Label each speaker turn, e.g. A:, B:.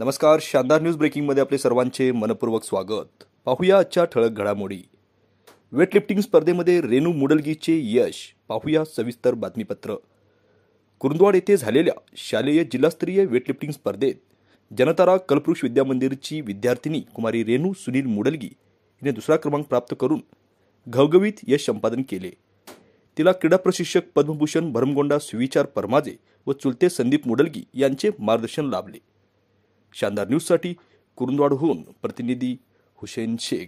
A: नमस्कार शानदार न्यूज ब्रेकिंगमध्ये आपले सर्वांचे मनपूर्वक स्वागत. पाहूया आजच्या ठळक घडामोडी. वेटलिफ्टिंग स्पर्धेमध्ये रेणू मुडलगीचे यश. पाहूया सविस्तर बातमीपत्र. कुरुंदवाड येथे झालेल्या शालेय जिल्हास्तरीय वेटलिफ्टिंग स्पर्धेत जनतारा कलपुरुष विद्यामंदिरची विद्यार्थिनी कुमारी रेणू सुनील मुडलगी हिने दुसरा क्रमांक प्राप्त करून घवघवीत यश संपादन केले. तिला क्रीडा प्रशिक्षक पद्मभूषण भरमगोंडा सुविचार परमाजे व चुलते संदीप मुडलगी यांचे मार्गदर्शन लाभले. शानदार न्यूजसाठी कुरुंदवाडहून प्रतिनिधी हुसेन शेख.